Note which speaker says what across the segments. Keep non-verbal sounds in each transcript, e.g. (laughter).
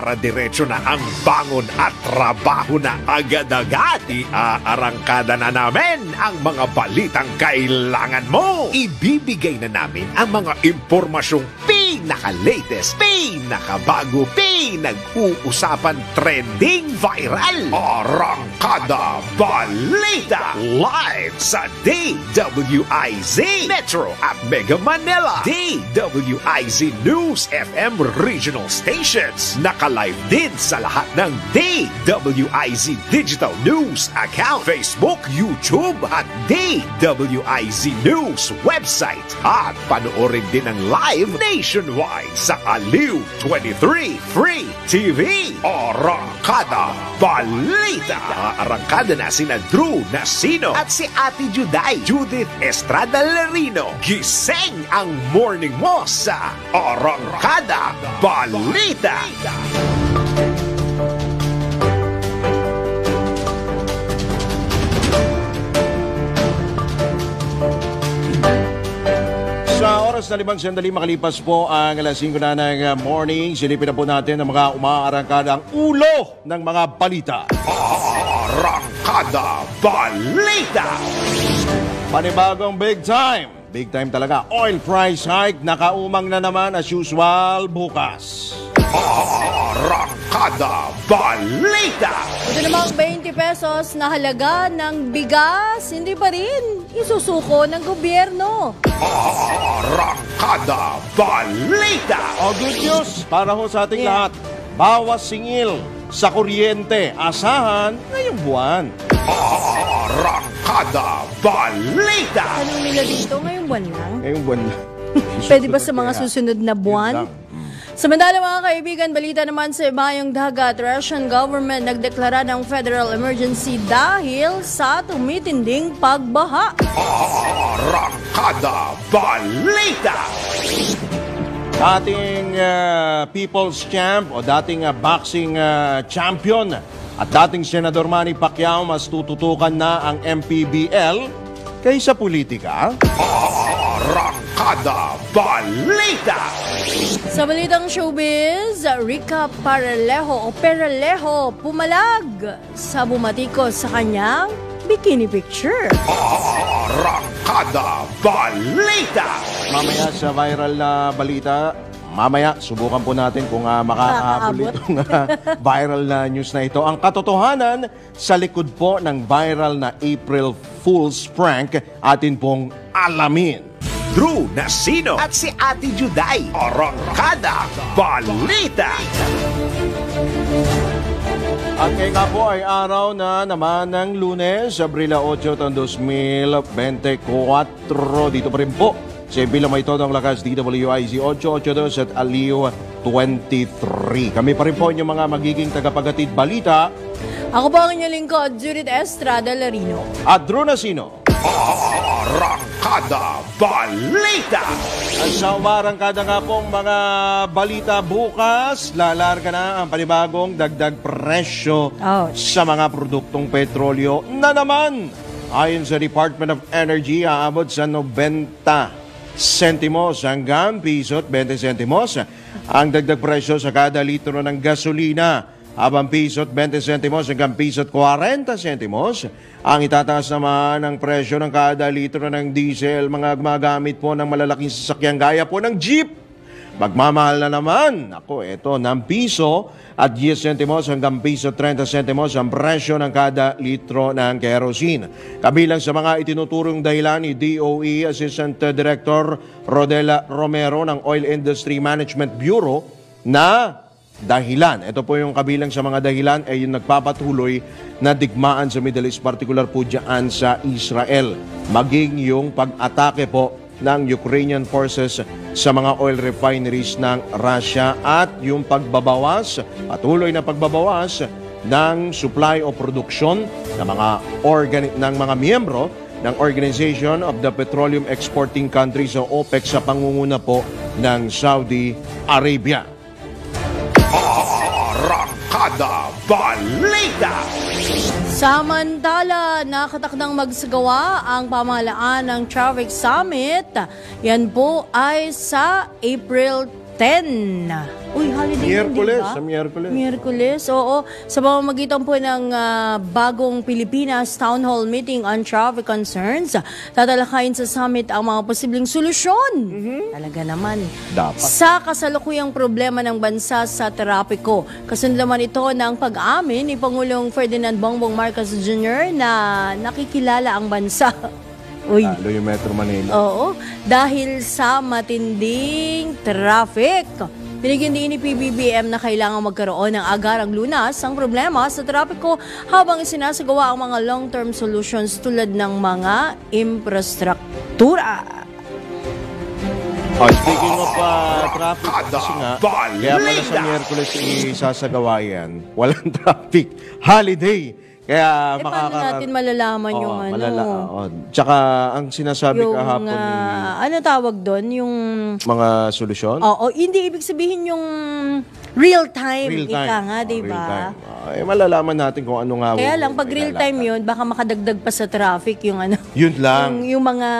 Speaker 1: para diretso na ang bangon at trabaho na agad-agad. Iaarangkada na namin ang mga balitang kailangan mo. Ibibigay na namin ang mga impormasyong pinaka-latest, pinakabago, pinag-uusapan, trending, viral. Arangkada Balita live sa DWIZ Metro at Mega Manila. DWIZ News FM regional stations. Naka-live din sa lahat ng DWIZ Digital News account, Facebook, YouTube at DWIZ News website. At panoorin din ang live nationwide sa Aliw 23 Free TV. Arangkada Balita. Arangkada na sina Drew Nasino at si Ate Juday, Judith Estrada Larino. Gising ang morning mo sa Arangkada Balita.
Speaker 2: Sa oras na limang sandali makalipas po ang alas 5 na ng uh, morning, silipin na po natin ang mga umaarangkadang ulo ng mga balita.
Speaker 1: Arangkada Balita.
Speaker 2: Panibagong big time. Big time talaga. Oil price hike nakaumang na naman as usual bukas.
Speaker 1: Arangkada Balita.
Speaker 3: Ito namang 20 pesos na halaga ng bigas, hindi pa rin isusuko ng gobyerno.
Speaker 1: Arangkada Balita.
Speaker 2: O good news para ho sa ating
Speaker 3: Yeah.
Speaker 2: lahat. Bawas singil sa kuryente. Asahan ngayong buwan.
Speaker 1: Arangkada Balita.
Speaker 3: Tanong nila dito ngayong buwan lang.
Speaker 2: Ngayong buwan lang.
Speaker 3: Pwede ba sa mga susunod na buwan? Samantala mga kaibigan, balita naman sa Ibayong Dagat, Russian government nagdeklara ng federal emergency dahil sa tumitinding pagbaha.
Speaker 1: Arangkada Balita.
Speaker 2: Dating ah, People's Champ o dating ah, boxing ah, champion at dating Senador Manny Pacquiao mas tututukan na ang MPBL kaysa politika.
Speaker 1: Arangkada Balita.
Speaker 3: Sa balitang showbiz, Rica Paralejo o Peralejo pumalag sa bumatikos sa kanyang bikini picture.
Speaker 1: Arangkada Balita.
Speaker 2: Mamaya sa viral na balita, mamaya subukan po natin kung uh, makakahabol
Speaker 3: Makakaabot.
Speaker 2: itong ah, (laughs) viral na news na ito. Ang katotohanan sa likod po ng viral na April Fool's prank atin pong alamin.
Speaker 1: Drew Nasino at si Ate Juday. Arangkada Balita.
Speaker 2: At ngayon nga po ay araw na naman ng lunes, Abril 8, taong 2024. Dito pa rin po sa bilang may todong lakas DWIZ 882 at Aliw 23. Kami pa rin po inyong mga magiging tagapagatid balita
Speaker 3: Ako po ang inyong lingkod, Judith Estrada Larino.
Speaker 2: at Drew Nasino.
Speaker 1: Arangkada Balita.
Speaker 2: At sa umarangkada nga pong mga balita bukas, lalarga na ang panibagong dagdag presyo
Speaker 3: Ouch.
Speaker 2: sa mga produktong petrolyo na naman. Ayon sa Department of Energy, aabot sa 90 sentimos hanggang piso at 20 sentimos ang dagdag presyo sa kada litro ng gasolina. Habang piso at 20 sentimos hanggang piso at 40 sentimos ang itataas naman ang presyo ng kada litro ng diesel mga gumagamit po ng malalaking sasakyan gaya po ng jeep. Magmamahal na naman. Ako, ito, ng piso at 10 sentimos hanggang piso at 30 sentimos ang presyo ng kada litro ng kerosene. Kabilang sa mga itinuturong dahilan ni DOE Assistant Director Rodela Romero ng Oil Industry Management Bureau na dahilan. Ito po yung kabilang sa mga dahilan ay yung nagpapatuloy na digmaan sa Middle East, particular po dyan sa Israel. Maging yung pag-atake po ng Ukrainian forces sa mga oil refineries ng Russia at yung pagbabawas, patuloy na pagbabawas ng supply o produksyon ng mga organi- ng mga miyembro ng Organization of the Petroleum Exporting Countries o OPEC sa pangunguna po ng Saudi Arabia.
Speaker 1: Arangkada Balita.
Speaker 3: Samantala, nakatakdang magsagawa ang pamahalaan ng Traffic Summit. Yan po ay sa April 10. Uy, holiday
Speaker 2: Miyerkules, sa Miyerkules.
Speaker 3: Miyerkules, oo. Sa pamamagitan po ng ah, bagong Pilipinas Town Hall Meeting on Traffic Concerns, tatalakayin sa summit ang mga posibleng solusyon. Talaga naman.
Speaker 2: Dapat.
Speaker 3: Sa kasalukuyang problema ng bansa sa trapiko. Kasunod naman ito ng pag-amin ni Pangulong Ferdinand Bongbong Marcos Jr. na nakikilala ang bansa. (laughs) Uy.
Speaker 2: Lalo yung Metro Manila.
Speaker 3: Oo, dahil sa matinding traffic. Binigyan din ni PBBM na kailangan magkaroon ng agarang lunas ang problema sa trapiko habang isinasagawa ang mga long-term solutions tulad ng mga infrastruktura.
Speaker 2: Oh, speaking of uh, traffic, kasi nga, kaya pala sa. Miyerkules isasagawa yan, walang (laughs) traffic, holiday. Kaya
Speaker 3: Eh, paano natin malalaman yung
Speaker 2: Oo,
Speaker 3: ano?
Speaker 2: malala- oo. Tsaka ang sinasabi
Speaker 3: yung,
Speaker 2: kahapon ni
Speaker 3: ah, ano tawag doon? Yung,
Speaker 2: mga solusyon,
Speaker 3: oo, hindi ibig sabihin yung real time,
Speaker 2: real time.
Speaker 3: ika nga,
Speaker 2: Oh,
Speaker 3: di
Speaker 2: real
Speaker 3: ba?
Speaker 2: time. Ah, eh, malalaman natin kung ano nga.
Speaker 3: Kaya lang, pag real time yun, baka makadagdag pa sa traffic yung ano.
Speaker 2: Yun lang.
Speaker 3: Yung, yung mga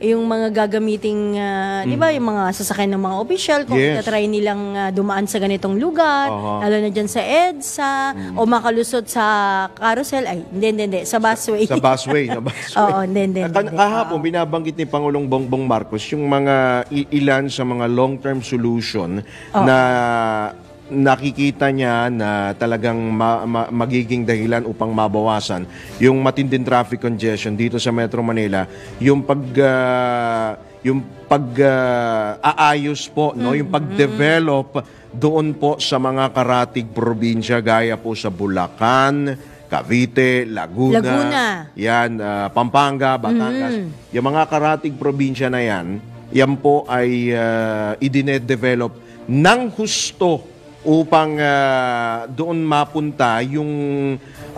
Speaker 3: yung mga gagamiting, ah, di ba, yung mga sasakyan ng mga official, kung
Speaker 2: Mm. Yes.
Speaker 3: try nilang ah, dumaan sa ganitong lugar,
Speaker 2: Aha.
Speaker 3: lalo na dyan sa EDSA,
Speaker 2: Mm.
Speaker 3: o makalusot sa carousel, ay, hindi, hindi, hindi, sa busway.
Speaker 2: Sa busway. na (laughs) busway.
Speaker 3: Oo, hindi, hindi, hindi.
Speaker 2: Kahapon, binabanggit ni Pangulong Bongbong Marcos yung mga i- ilan sa mga long-term solution na nakikita niya na talagang ma- ma- magiging dahilan upang mabawasan yung matinding traffic congestion dito sa Metro Manila, yung pag ah, yung pag ah, aayos po, no, yung pag-develop doon po sa mga karatig probinsya gaya po sa Bulacan, Cavite, Laguna,
Speaker 3: Laguna.
Speaker 2: yan, ah, Pampanga, Batangas. Yung mga karatig probinsya na yan, yan po ay uh, idine-develop ng husto upang ah, doon mapunta yung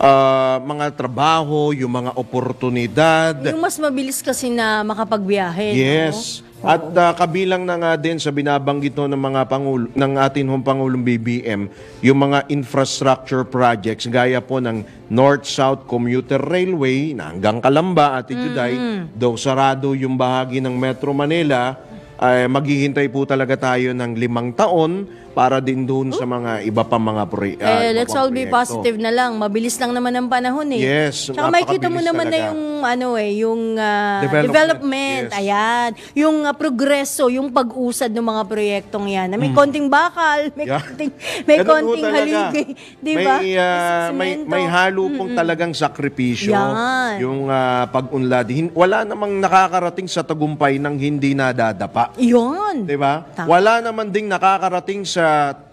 Speaker 2: ah, mga trabaho, yung mga oportunidad.
Speaker 3: yung mas mabilis kasi na makapagbiyahe.
Speaker 2: Yes. At ah, kabilang na nga din sa binabanggit no ng mga pangulo ng atin hong pangulong BBM, yung mga infrastructure projects gaya po ng North-South Commuter Railway na hanggang Kalamba at Ituday, daw sarado yung bahagi ng Metro Manila, ay maghihintay po talaga tayo ng limang taon para din doon sa mga iba pa mga proy- ah,
Speaker 3: Eh,
Speaker 2: iba
Speaker 3: let's
Speaker 2: pang
Speaker 3: all be
Speaker 2: proyekto.
Speaker 3: positive na lang. Mabilis lang naman ang panahon eh.
Speaker 2: Yes,
Speaker 3: Tsaka makikita mo
Speaker 2: napakabilis
Speaker 3: naman na
Speaker 2: talaga.
Speaker 3: yung ano eh, yung ah,
Speaker 2: Development,
Speaker 3: development.
Speaker 2: yes.
Speaker 3: Ayan. Yung ah, progreso, yung pag-usad ng mga proyektong yan. Na may konting bakal, may
Speaker 2: Hmm. Yeah.
Speaker 3: konting may
Speaker 2: Ganun ho
Speaker 3: konting
Speaker 2: talaga.
Speaker 3: haligay, 'di ba?
Speaker 2: May, ah, may,
Speaker 3: Semento.
Speaker 2: may halo pong talagang sakripisyo.
Speaker 3: Yan.
Speaker 2: Yung ah, pag-unlad. Hin- Wala namang nakakarating sa tagumpay ng hindi nadadapa.
Speaker 3: Yun.
Speaker 2: 'Di ba?
Speaker 3: Tama.
Speaker 2: Wala naman ding nakakarating sa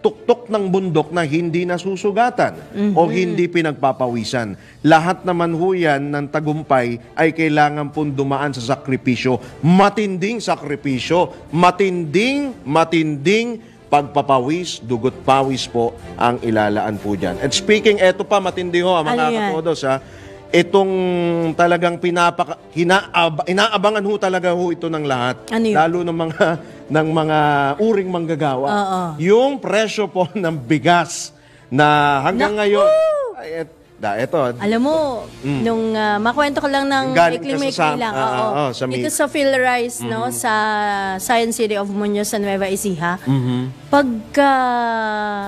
Speaker 2: tuktok ng bundok na hindi nasusugatan
Speaker 3: Mhm.
Speaker 2: o hindi pinagpapawisan. Lahat naman ho yan ng tagumpay ay kailangan pong dumaan sa sakripisyo. Matinding sakripisyo. Matinding, matinding pagpapawis, dugot pawis po ang ilalaan po dyan. And speaking, eto pa, matindi ho, ah, mga
Speaker 3: Ano
Speaker 2: katodos ha, itong talagang pinapaka, hinaab, inaabangan ho talaga ho ito ng lahat.
Speaker 3: Ano yun?
Speaker 2: Lalo ng mga ng mga uring manggagawa.
Speaker 3: Oo.
Speaker 2: Yung presyo po (laughs) ng bigas na hanggang
Speaker 3: Naku!
Speaker 2: ngayon ay et, da, eto,
Speaker 3: Alam mo, nung ah, makwento ko lang ng
Speaker 2: galing ka
Speaker 3: may
Speaker 2: sa
Speaker 3: lang.
Speaker 2: ah,
Speaker 3: oo.
Speaker 2: ah, oh, sa
Speaker 3: Dito
Speaker 2: Mi-
Speaker 3: sa PhilRice, no, sa Science City of Muñoz sa Nueva Ecija.
Speaker 2: Mm-hmm.
Speaker 3: Pagka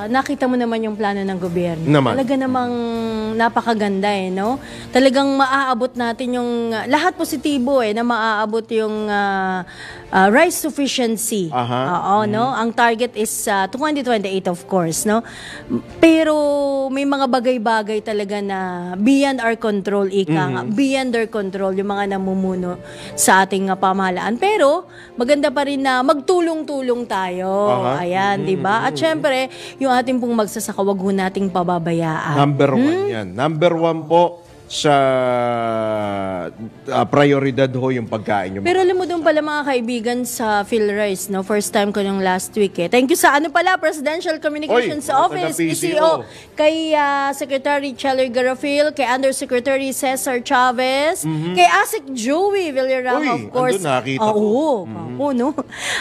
Speaker 3: nakita mo naman yung plano ng gobyerno,
Speaker 2: Naman.
Speaker 3: talaga namang napakaganda eh, no? Talagang maaabot natin yung, lahat positibo eh, na maaabot yung ah, ah, rice sufficiency.
Speaker 2: Aha.
Speaker 3: Oo, no? Ang target is ah, 2028 of course, no? Pero may mga bagay-bagay talaga na beyond our control, ika nga, beyond our control yung mga namumuno sa ating ah, pamahalaan. Pero maganda pa rin na magtulong-tulong tayo.
Speaker 2: Aha.
Speaker 3: Ayan, 'di ba? At syempre, yung ating pong magsasaka, wag ho nating pababayaan.
Speaker 2: number
Speaker 3: Hmm?
Speaker 2: one yan. Number one po sa ah, prioridad ho yung pagkain. Yung
Speaker 3: Pero alam mo doon pala mga kaibigan sa PhilRice, no? First time ko nung last week eh. Thank you sa ano pala, Presidential Communications
Speaker 2: Oy,
Speaker 3: Office, PCO.
Speaker 2: PCO.
Speaker 3: Kay ah, Secretary Cheller Garafil, kay Undersecretary Cesar Chavez, kay ASIC Joey Villarama,
Speaker 2: Uy,
Speaker 3: of course.
Speaker 2: andun nakita ko.
Speaker 3: Oo, ako, no?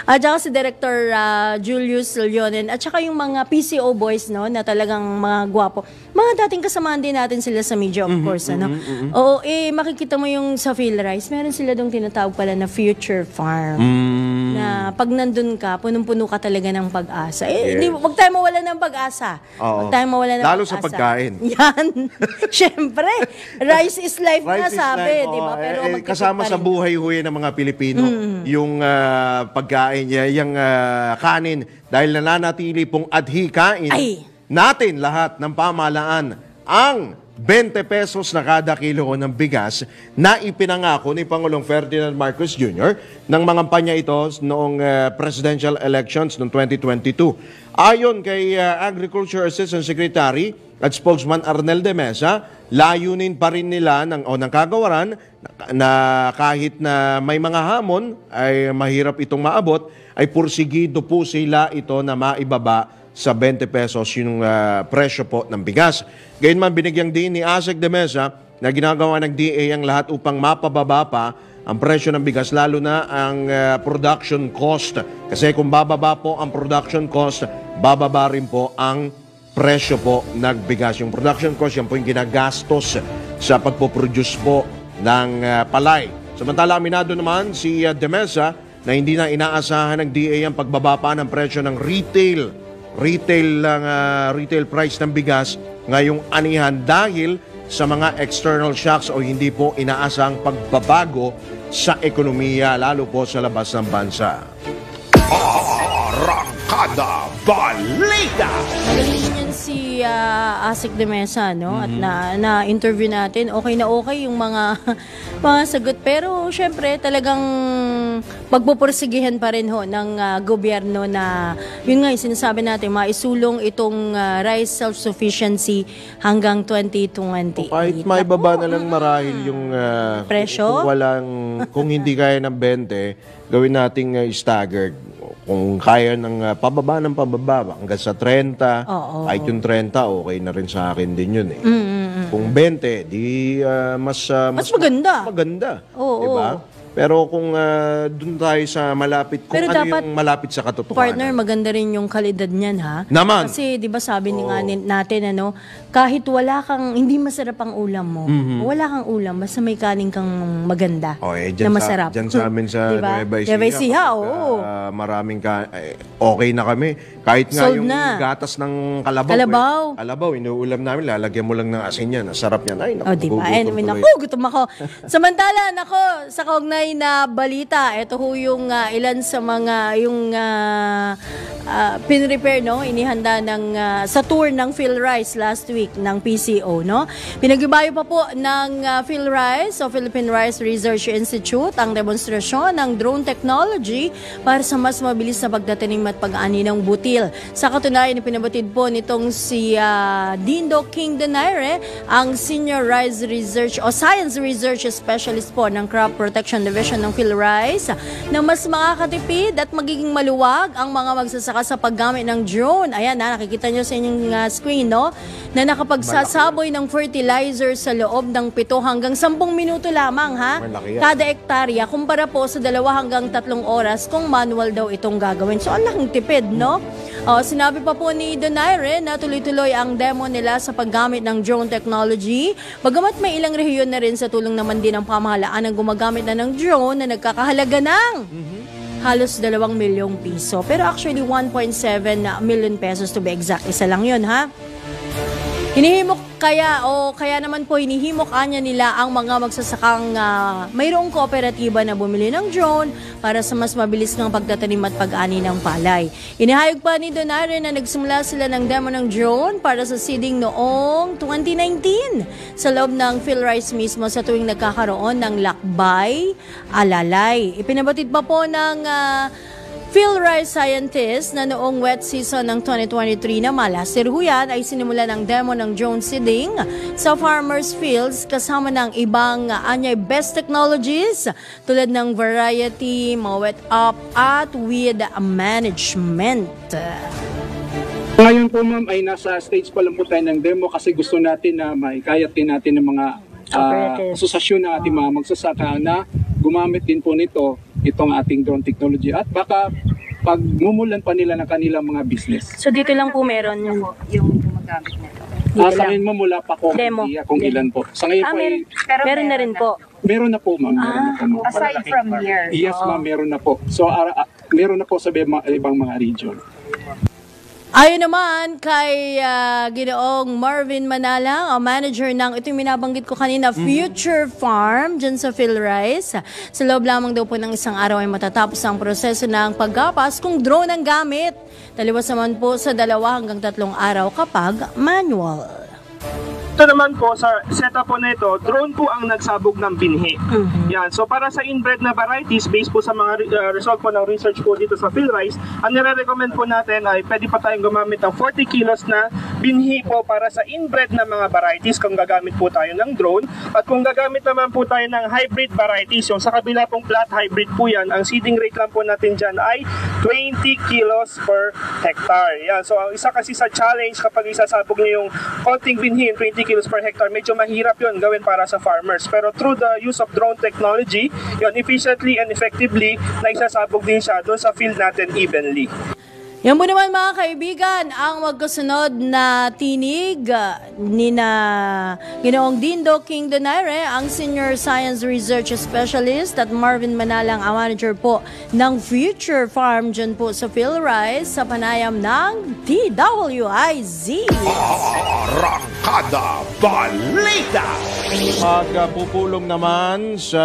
Speaker 3: At saka si Director ah, Julius Leonen, at saka yung mga PCO boys, no? Na talagang mga gwapo. Mga dating kasamaan din natin sila sa media, of course, ano? No? Oo, eh, makikita mo yung sa Philrice, meron sila dong tinatawag pala na future farm.
Speaker 2: Mm.
Speaker 3: Na pag nandun ka, punong-puno ka talaga ng pag-asa. Eh,
Speaker 2: Yes.
Speaker 3: di, wag tayo mawala ng pag-asa.
Speaker 2: Oo.
Speaker 3: Wag tayo mawala ng
Speaker 2: Lalo
Speaker 3: pag-asa.
Speaker 2: sa pagkain. (laughs)
Speaker 3: Yan. (laughs) Siyempre. Rice is life na
Speaker 2: Rice is
Speaker 3: sabi,
Speaker 2: life,
Speaker 3: di ba? Pero
Speaker 2: Eh, eh, kasama sa buhay huwi ng mga Pilipino yung ah, pagkain niya, yung ah, kanin dahil nananatili pong adhikain
Speaker 3: Ay.
Speaker 2: natin lahat ng pamahalaan ang 20 pesos na kada kilo ng bigas na ipinangako ni Pangulong Ferdinand Marcos Jr. ng mga kampanya ito noong ah, presidential elections noong 2022. Ayon kay ah, Agriculture Assistant Secretary at spokesman Arnel de Mesa, layunin pa rin nila ng, o ng kagawaran na, na kahit na may mga hamon ay mahirap itong maabot, ay pursigido po sila ito na maibaba sa 20 pesos yung ah, presyo po ng bigas. Gayunman binigyang din ni Asek de Mesa na ginagawa ng DA ang lahat upang mapababa pa ang presyo ng bigas lalo na ang ah, production cost. Kasi kung bababa po ang production cost, bababa rin po ang presyo po ng bigas. Yung production cost, yan po yung ginagastos sa pagpoproduce po ng ah, palay. Samantala, aminado naman si ah, Demesa na hindi na inaasahan ng DA ang pagbaba pa ng presyo ng retail retail lang ah, retail price ng bigas ngayong anihan dahil sa mga external shocks o hindi po inaasang pagbabago sa ekonomiya lalo po sa labas ng bansa.
Speaker 1: Arangkada Balita!
Speaker 3: Magaling yan si ah, Asik de Mesa, no? At na, na-interview natin, okay na okay yung mga, (laughs) mga sagot. Pero, syempre, talagang magpupursigihan pa rin ho ng ah, gobyerno na, yun nga, yung sinasabi natin, maisulong itong ah, rice self-sufficiency hanggang 2028.
Speaker 2: Kahit may baba na lang marahil yung ah,
Speaker 3: Presyo?
Speaker 2: Kung walang kung hindi kaya ng 20, gawin nating ah, staggered. Kung kaya ng ah, pababa ng pababa hanggang sa 30,
Speaker 3: Oo.
Speaker 2: kahit yung 30 okay na rin sa akin din yun eh. Kung 20, di ah, mas ah,
Speaker 3: Mas maganda.
Speaker 2: maganda.
Speaker 3: Oo,
Speaker 2: diba? Pero kung uh, doon tayo sa malapit, kung
Speaker 3: Pero
Speaker 2: ano
Speaker 3: dapat,
Speaker 2: yung malapit sa katotohanan.
Speaker 3: Partner, maganda rin yung kalidad niyan, ha?
Speaker 2: Naman.
Speaker 3: Kasi, di ba sabi ni nga natin, ano, kahit wala kang, hindi masarap ang ulam mo, wala kang ulam, basta may kanin kang maganda,
Speaker 2: Oh, eh,
Speaker 3: na masarap.
Speaker 2: Sa, dyan sa amin sa (laughs)
Speaker 3: Di ba?
Speaker 2: Nueva Ecija.
Speaker 3: Oo.
Speaker 2: ah, maraming ka, eh, okay na kami. Kahit nga
Speaker 3: Sold
Speaker 2: yung
Speaker 3: na.
Speaker 2: gatas ng kalabaw.
Speaker 3: Kalabaw.
Speaker 2: Eh, kalabaw, inuulam namin, lalagyan mo lang ng asin yan. Ang sarap yan. Ay, naku,
Speaker 3: Oh, di ba?
Speaker 2: gugutom tuloy.
Speaker 3: naku, gutom ako. Samantala, nako, sa kaugnay na balita, ito ho yung ah, ilan sa mga, yung uh, pinrepair, no? Inihanda ng, ah, sa tour ng Phil Rice last week ng PCO, no? Pinagibayo pa po ng ah, Phil Rice o Philippine Rice Research Institute ang demonstrasyon ng drone technology para sa mas mabilis na pagtatanim at pag-ani ng butil. Sa katunayan, pinabatid po nitong si ah, Dindo King Donaire, ang Senior Rice Research o Science Research Specialist po ng Crop Protection Division ng PhilRice na mas makakatipid at magiging maluwag ang mga magsasaka sa paggamit ng drone. Ayan na, nakikita nyo sa inyong ah, screen, no? Na nakapagsasaboy ng fertilizer sa loob ng 7 hanggang 10 minuto lamang, ha?
Speaker 2: Malaki yan.
Speaker 3: Kada ektarya, kumpara po sa dalawa hanggang tatlong oras kung manual daw itong gagawin. So, ang laking tipid, no? Oh, sinabi pa po ni Donaire na tuloy-tuloy ang demo nila sa paggamit ng drone technology. Bagamat may ilang rehiyon na rin sa tulong naman din ng pamahalaan ang gumagamit na ng drone na nagkakahalaga ng halos dalawang milyong piso. Pero actually 1.7 million pesos to be exact. Isa lang yun, ha? Hinihimok kaya o kaya naman po hinihimok anya nila ang mga magsasakang ah, mayroong kooperatiba na bumili ng drone para sa mas mabilis ng pagtatanim at pag-ani ng palay. Inihayag pa ni Donare na nagsimula sila ng demo ng drone para sa seeding noong 2019 sa loob ng PhilRice mismo sa tuwing nagkakaroon ng lakbay, alalay. Ipinabatid pa po ng ah, PhilRice scientists na noong wet season ng 2023 na malaserhuyan ay sinimula ng demo ng drone seeding sa farmers fields kasama ng ibang uh, anyay best technologies tulad ng variety, mga wet up at weed management.
Speaker 4: Ngayon po ma'am ay nasa stage pa lang po tayo ng demo kasi gusto natin na maikayat din natin ng mga
Speaker 3: Operators.
Speaker 4: asosasyon na ating mga magsasaka na gumamit din po nito itong ating drone technology at baka pag mumulan pa nila ng kanilang mga business.
Speaker 3: So dito lang po meron yung
Speaker 5: yung gumagamit nito.
Speaker 4: Ah, sa ngayon mo mula pa ko
Speaker 3: Demo.
Speaker 4: idea kung ilan po. Sa ngayon
Speaker 3: Ah,
Speaker 4: po ay
Speaker 3: meron, meron na rin po.
Speaker 4: meron na po ma'am. Meron na po, ma'am.
Speaker 5: Aside from here.
Speaker 4: Yes ma'am, meron na po. So ah, meron na po sa ibang mga region.
Speaker 3: Ayon naman kay ah, Ginoong Marvin Manalang, ang manager ng ito yung minabanggit ko kanina, Future Farm dyan sa Philrice. Sa loob lamang daw po ng isang araw ay matatapos ang proseso ng paggapas kung drone ang gamit. Taliwas naman po sa dalawa hanggang tatlong araw kapag manual.
Speaker 6: Ito naman po sa setup po na ito, drone po ang nagsabog ng binhi. Yan. So para sa inbred na varieties based po sa mga uh, result po ng research po dito sa Philrice, ang nire-recommend po natin ay pwede pa tayong gumamit ng 40 kilos na binhi po para sa inbred na mga varieties kung gagamit po tayo ng drone. At kung gagamit naman po tayo ng hybrid varieties, yung sa kabila pong flat hybrid po yan, ang seeding rate lang po natin dyan ay 20 kilos per hectare. Yan. So isa kasi sa challenge kapag isasabog niyo yung konting binhi, yung 20 kilos per hectare, medyo mahirap yun gawin para sa farmers. Pero through the use of drone technology, yun, efficiently and effectively, na isasabog din siya doon sa field natin evenly.
Speaker 3: Yan po naman mga kaibigan, ang magkasunod na tinig uh, ni na Ginoong Dindo King Donaire, ang Senior Science Research Specialist at Marvin Manalang, ang manager po ng Future Farm dyan po sa Philrice sa panayam ng DWIZ.
Speaker 1: Arangkada Balita!
Speaker 2: Magpupulong naman sa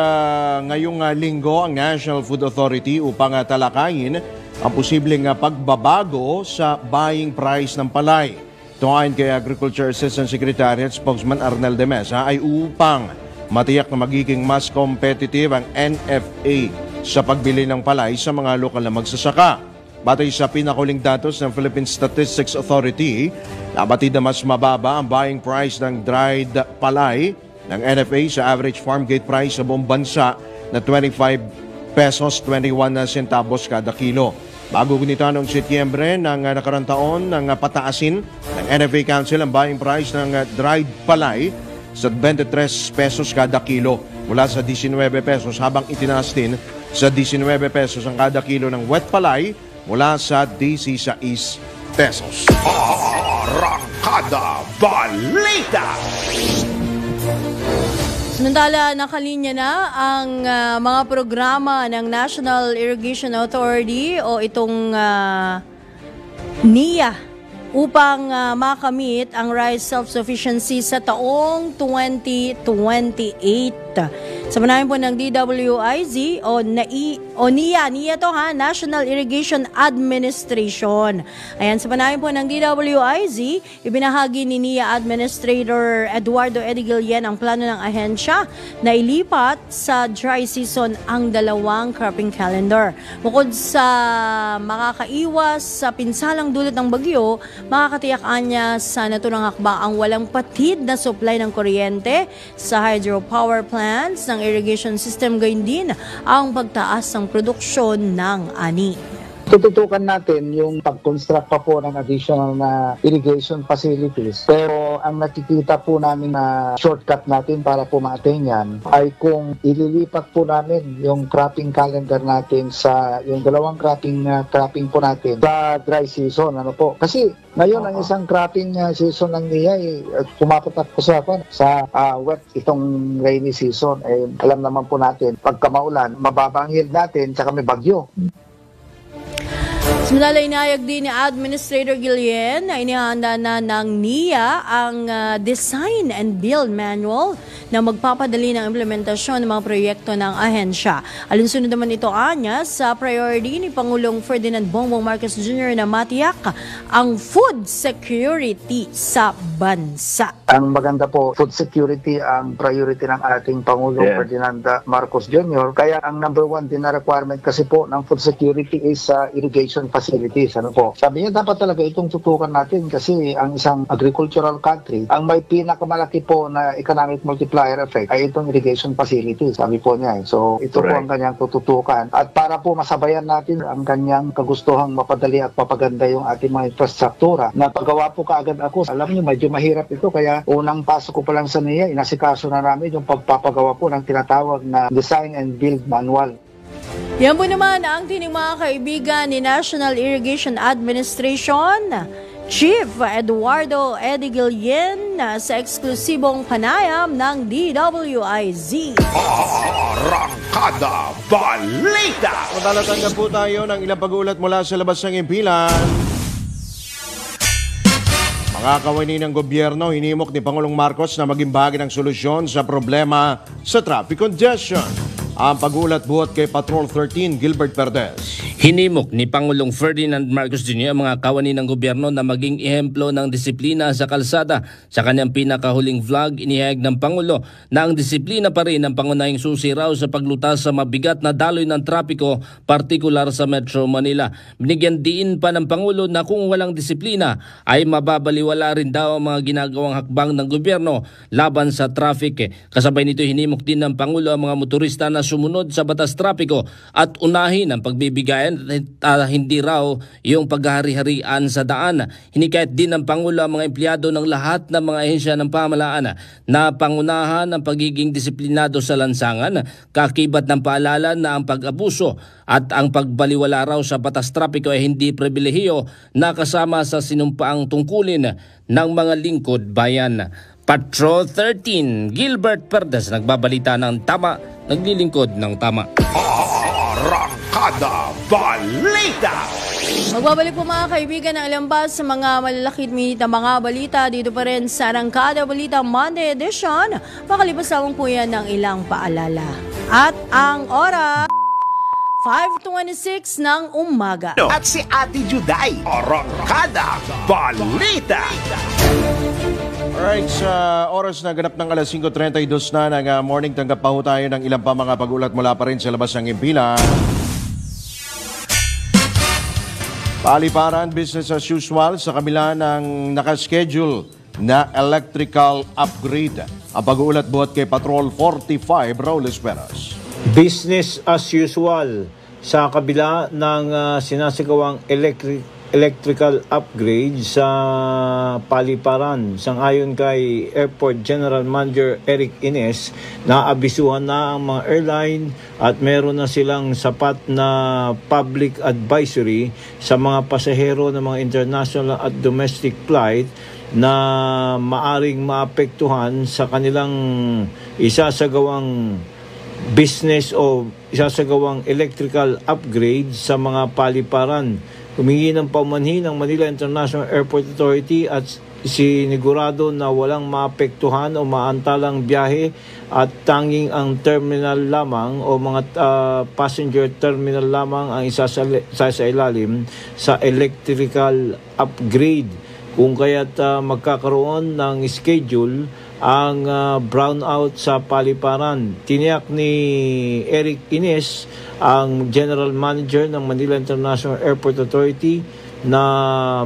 Speaker 2: ngayong ah, linggo ang National Food Authority upang ah, talakayin ang posibleng ah, pagbabago sa buying price ng palay. Ito ayon kay Agriculture Assistant Secretary at Spokesman Arnel de Mesa ay upang matiyak na magiging mas competitive ang NFA sa pagbili ng palay sa mga lokal na magsasaka. Batay sa pinakuling datos ng Philippine Statistics Authority, nabatid na mas mababa ang buying price ng dried palay ng NFA sa average farm gate price sa buong bansa na 25 pesos 21 na centavos kada kilo. Bago nito noong Setyembre ng uh, nakarang taon nang uh, pataasin ng NFA Council ang buying price ng uh, dried palay sa 23 pesos kada kilo mula sa 19 pesos habang itinaas din sa 19 pesos ang kada kilo ng wet palay mula sa 16 pesos.
Speaker 1: Arangkada Balita!
Speaker 3: Samantala, nakalinya na ang ah, mga programa ng National Irrigation Authority o itong ah, NIA upang ah, makamit ang rice self-sufficiency sa taong 2028. Sa manahin po ng DWIZ o, NAI, o NIA, NIA to ha, National Irrigation Administration. Ayan, sa manahin po ng DWIZ, ibinahagi ni NIA Administrator Eduardo Edigilien ang plano ng ahensya na ilipat sa dry season ang dalawang cropping calendar. Bukod sa makakaiwas sa pinsalang dulot ng bagyo, makakatiyakan niya sa naturang hakba ang walang patid na supply ng kuryente sa hydropower plants ng irrigation system gayon din ang pagtaas ng produksyon ng ani.
Speaker 7: Tututukan natin yung pag-construct pa po ng additional na irrigation facilities. Pero ang nakikita po namin na shortcut natin para po ma-attain yan ay kung ililipat po namin yung cropping calendar natin sa yung dalawang cropping uh, cropping po natin sa dry season. Ano po? Kasi ngayon ang isang cropping uh, season ng niya ay uh, pumapatak po sa sa uh, wet itong rainy season. Eh, alam naman po natin pagka maulan, mababa ang yield natin tsaka may bagyo.
Speaker 3: Samantala, inayag din ni Administrator Gillian na inihanda na ng NIA ang ah, Design and Build Manual na magpapadali ng implementasyon ng mga proyekto ng ahensya. Alinsunod naman ito anya sa priority ni Pangulong Ferdinand Bongbong Marcos Jr. na matiyak ang food security sa bansa.
Speaker 7: Ang maganda po, food security ang priority ng ating Pangulong Ferdinand Marcos Jr. Kaya ang number one din na requirement kasi po ng food security is uh, irrigation facilities. Ano po? Sabi niya dapat talaga itong tutukan natin kasi ang isang agricultural country, ang may pinakamalaki po na economic multiplier effect ay itong irrigation facilities. Sabi po niya. eh. So ito po ang kanyang tututukan. At para po masabayan natin ang kanyang kagustuhang mapadali at mapaganda yung ating mga infrastruktura na paggawa po kaagad ako. Alam niyo, medyo mahirap ito kaya unang pasok ko pa lang sa niya, inasikaso na namin yung pagpapagawa po ng tinatawag na design and build manual.
Speaker 3: Yan po naman ang tining mga kaibigan ni National Irrigation Administration. Chief Eduardo Edigilien na sa eksklusibong panayam ng DWIZ.
Speaker 1: Arangkada Balita!
Speaker 2: Matalatanggap po tayo ng ilang pag-ulat mula sa labas ng impilan. Mga kawani ng gobyerno, hinimok ni Pangulong Marcos na maging bahagi ng solusyon sa problema sa traffic congestion. Ang pag-ulat buhat kay Patrol 13, Gilbert Perdes.
Speaker 5: Hinimok ni Pangulong Ferdinand Marcos Jr. ang mga kawani ng gobyerno na maging ehemplo ng disiplina sa kalsada. Sa kanyang pinakahuling vlog, inihayag ng Pangulo na ang disiplina pa rin ang pangunahing susi raw sa paglutas sa mabigat na daloy ng trapiko, partikular sa Metro Manila. Binigyan diin pa ng Pangulo na kung walang disiplina ay mababaliwala rin daw ang mga ginagawang hakbang ng gobyerno laban sa traffic. Kasabay nito hinimok din ng Pangulo ang mga motorista na sumunod sa batas trapiko at unahin ang pagbibigayan at hindi raw yung paghahari-harian sa daan. Hinikayat din ng Pangulo ang mga empleyado ng lahat ng mga ahensya ng pamalaan na pangunahan ang pagiging disiplinado sa lansangan, kakibat ng paalala na ang pag-abuso at ang pagbaliwala raw sa batas trapiko ay hindi pribilehiyo na kasama sa sinumpaang tungkulin ng mga lingkod bayan. Patrol 13, Gilbert Perdes nagbabalita ng tama, naglilingkod ng tama.
Speaker 1: Arangkada Balita!
Speaker 3: Magbabalik po mga kaibigan ng ilang ba sa mga malalakit minute na mga balita dito pa rin sa Arangkada Balita Monday Edition. Makalipas lamang po yan ng ilang paalala. At ang oras, 5.26 ng umaga.
Speaker 1: At si Ate Juday, Arangkada Balita!
Speaker 2: Alright, sa oras na ganap ng alas 5.32 na ng uh, morning, tanggap pa tayo ng ilang pa mga pag-ulat mula pa rin sa labas ng impilan. Paliparan business as usual sa kabila ng nakaschedule na electrical upgrade. Ang pag-uulat buhat kay Patrol 45, Raul Esperas.
Speaker 8: Business as usual sa kabila ng uh, sinasagawang electric electrical upgrade sa paliparan. Sangayon kay Airport General Manager Eric Ines, naabisuhan na ang mga airline at meron na silang sapat na public advisory sa mga pasahero ng mga international at domestic flight na maaring maapektuhan sa kanilang isasagawang business o isasagawang electrical upgrade sa mga paliparan Humingi ng pamanhin ng Manila International Airport Authority at sinigurado na walang maapektuhan o maantalang biyahe at tanging ang terminal lamang o mga uh, passenger terminal lamang ang isa sa, sa, sa ilalim sa electrical upgrade. Kung kaya't uh, magkakaroon ng schedule ang uh, brownout sa paliparan. Tiniyak ni Eric Ines ang General Manager ng Manila International Airport Authority na